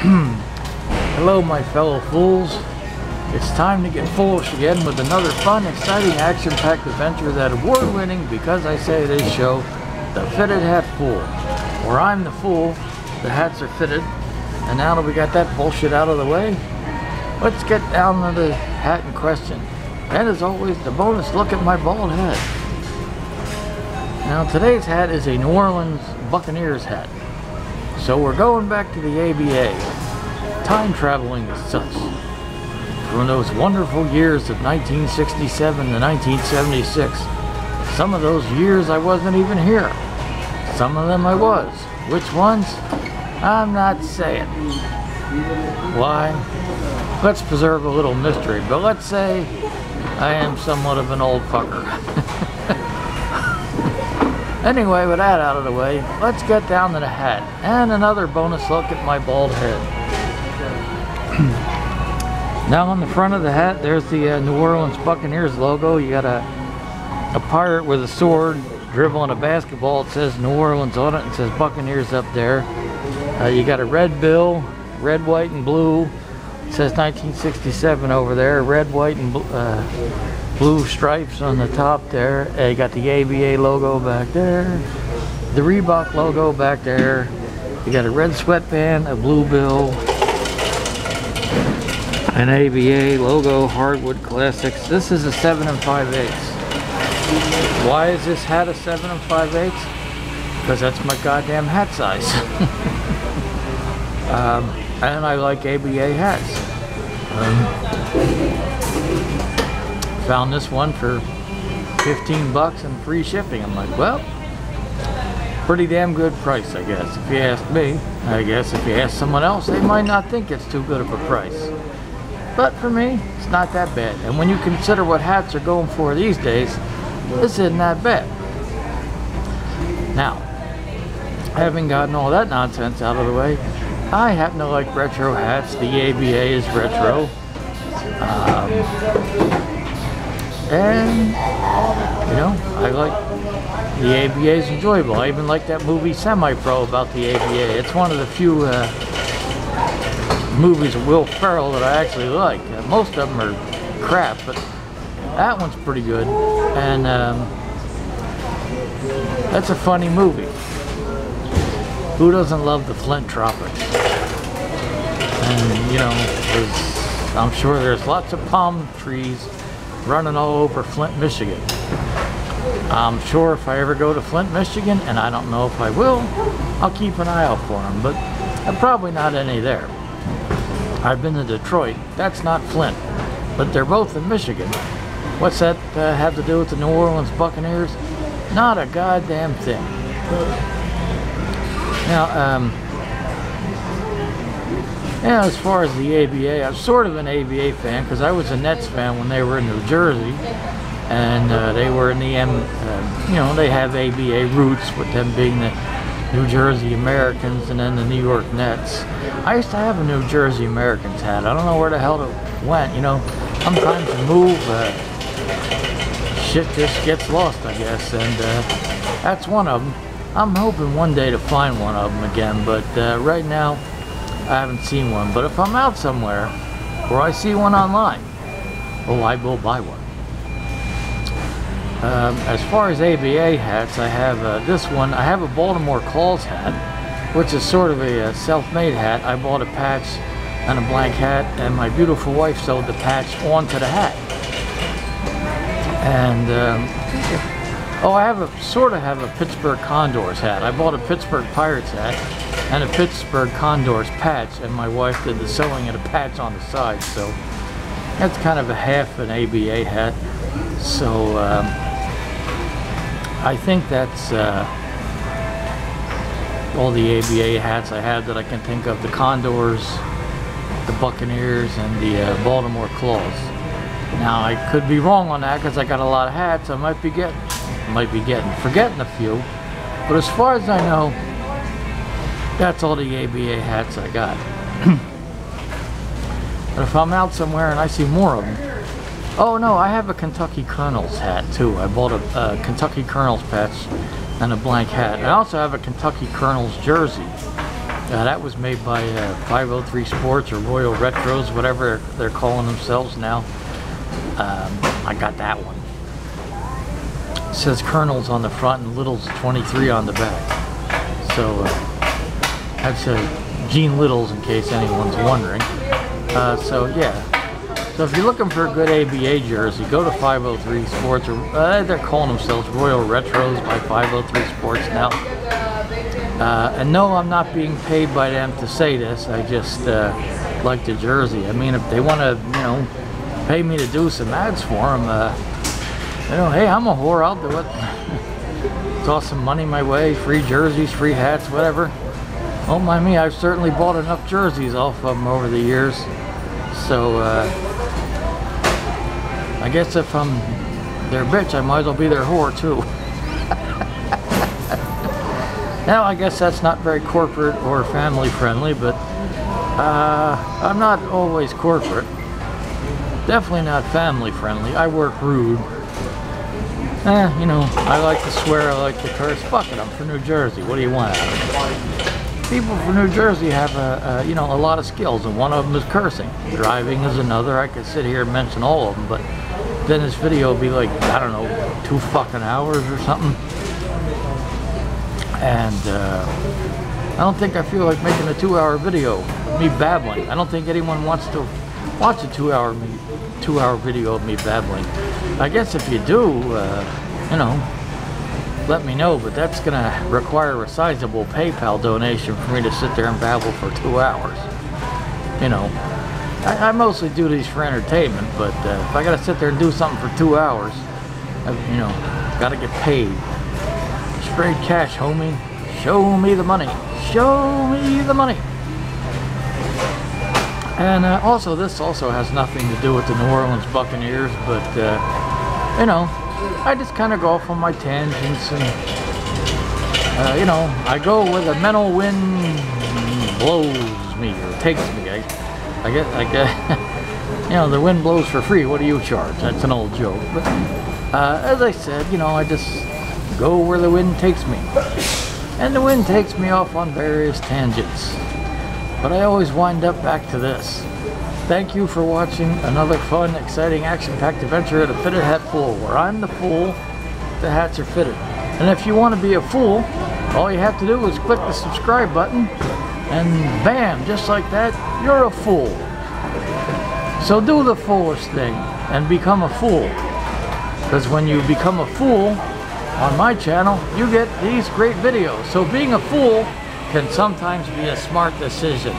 Hmm. Hello, my fellow fools. It's time to get foolish again with another fun, exciting, action-packed adventure that award-winning, because I say it is show, The Fitted Hat Fool. Where I'm the fool, the hats are fitted, and now that we got that bullshit out of the way, let's get down to the hat in question. And as always, the bonus look at my bald head. Now today's hat is a New Orleans Buccaneers hat. So we're going back to the ABA. Time traveling such. From those wonderful years of 1967 to 1976. Some of those years I wasn't even here. Some of them I was. Which ones? I'm not saying. Why? Let's preserve a little mystery, but let's say I am somewhat of an old fucker. anyway, with that out of the way, let's get down to the hat and another bonus look at my bald head. Now on the front of the hat, there's the uh, New Orleans Buccaneers logo. You got a, a pirate with a sword dribbling a basketball. It says New Orleans on it and says Buccaneers up there. Uh, you got a red bill, red, white, and blue. It says 1967 over there. Red, white, and uh, blue stripes on the top there. Uh, you got the ABA logo back there. The Reebok logo back there. You got a red sweatband, a blue bill, an ABA logo hardwood classics. This is a 7 and 5 eighths. Why is this hat a 7 and 5 eighths? Because that's my goddamn hat size. um, and I like ABA hats. Um, found this one for 15 bucks and free shipping. I'm like, well, pretty damn good price, I guess. If you ask me, I guess if you ask someone else, they might not think it's too good of a price. But for me, it's not that bad. And when you consider what hats are going for these days, this isn't that bad. Now, having gotten all that nonsense out of the way, I happen to like retro hats. The ABA is retro. Um, and, you know, I like the ABA is enjoyable. I even like that movie Semi-Pro about the ABA. It's one of the few uh, movies of Will Ferrell that I actually like. Uh, most of them are crap, but that one's pretty good. And um, that's a funny movie. Who doesn't love the Flint Tropics? And, you know, I'm sure there's lots of palm trees running all over Flint, Michigan. I'm sure if I ever go to Flint, Michigan, and I don't know if I will, I'll keep an eye out for them, but probably not any there. I've been to Detroit. That's not Flint. But they're both in Michigan. What's that uh, have to do with the New Orleans Buccaneers? Not a goddamn thing. Now, um, yeah, as far as the ABA, I'm sort of an ABA fan because I was a Nets fan when they were in New Jersey, and uh, they were in the M. Uh, you know, they have ABA roots with them being the New Jersey Americans and then the New York Nets. I used to have a New Jersey Americans hat. I don't know where the hell it went. You know, sometimes you move, uh, shit just gets lost, I guess. And uh, that's one of them. I'm hoping one day to find one of them again, but uh, right now I haven't seen one. But if I'm out somewhere or I see one online, oh, I will buy one. Um, as far as ABA hats, I have uh, this one. I have a Baltimore Claws hat, which is sort of a, a uh, self-made hat. I bought a patch and a blank hat, and my beautiful wife sewed the patch onto the hat. And um, oh, I have a sort of have a Pittsburgh Condors hat. I bought a Pittsburgh Pirates hat and a Pittsburgh Condors patch, and my wife did the sewing of a patch on the side. So that's kind of a half an ABA hat. So. Um, I think that's uh, all the ABA hats I have that I can think of. The Condors, the Buccaneers, and the uh, Baltimore Claws. Now I could be wrong on that because I got a lot of hats I might be getting. Might be getting, forgetting a few. But as far as I know, that's all the ABA hats I got. but if I'm out somewhere and I see more of them, Oh no, I have a Kentucky Colonels hat too. I bought a, a Kentucky Colonels patch and a blank hat. I also have a Kentucky Colonels jersey. Uh, that was made by uh, 503 Sports or Royal Retros, whatever they're calling themselves now. Um, I got that one. It says Colonels on the front and Littles 23 on the back. So uh, that's uh, Gene Littles in case anyone's wondering. Uh, so yeah. So if you're looking for a good ABA jersey, go to 503 Sports. Or uh, they're calling themselves Royal Retros by 503 Sports now. Uh, and no, I'm not being paid by them to say this. I just uh, like the jersey. I mean, if they want to, you know, pay me to do some ads for them, uh, you know, hey, I'm a whore. I'll do it. Toss some money my way. Free jerseys, free hats, whatever. Don't mind me. I've certainly bought enough jerseys off of them over the years. So, uh, I guess if I'm their bitch, I might as well be their whore too. Now, I guess that's not very corporate or family friendly, but uh, I'm not always corporate. Definitely not family friendly. I work rude. Eh, you know, I like to swear, I like to curse. Fuck it, I'm from New Jersey. What do you want? People from New Jersey have, a, a, you know, a lot of skills, and one of them is cursing. Driving is another. I could sit here and mention all of them, but then this video will be like, I don't know, two fucking hours or something and uh, I don't think I feel like making a two-hour video of me babbling. I don't think anyone wants to watch a two-hour two-hour video of me babbling. I guess if you do, uh, you know, let me know. But that's gonna require a sizable PayPal donation for me to sit there and babble for two hours. You know, I, I mostly do these for entertainment, but uh, if I gotta sit there and do something for two hours, I, you know, gotta get paid straight cash, homie. Show me the money. Show me the money. And uh, also, this also has nothing to do with the New Orleans Buccaneers, but, uh, you know, I just kind of go off on my tangents and, uh, you know, I go where the mental wind blows me or takes me. I, I get, I get, you know, the wind blows for free. What do you charge? That's an old joke. But uh, as I said, you know, I just go where the wind takes me. And the wind takes me off on various tangents. But I always wind up back to this. Thank you for watching another fun, exciting, action-packed adventure at a fitted hat fool, where I'm the fool, the hats are fitted. And if you want to be a fool, all you have to do is click the subscribe button, and bam, just like that, you're a fool. So do the foolish thing, and become a fool. Because when you become a fool, on my channel, you get these great videos. So being a fool can sometimes be a smart decision.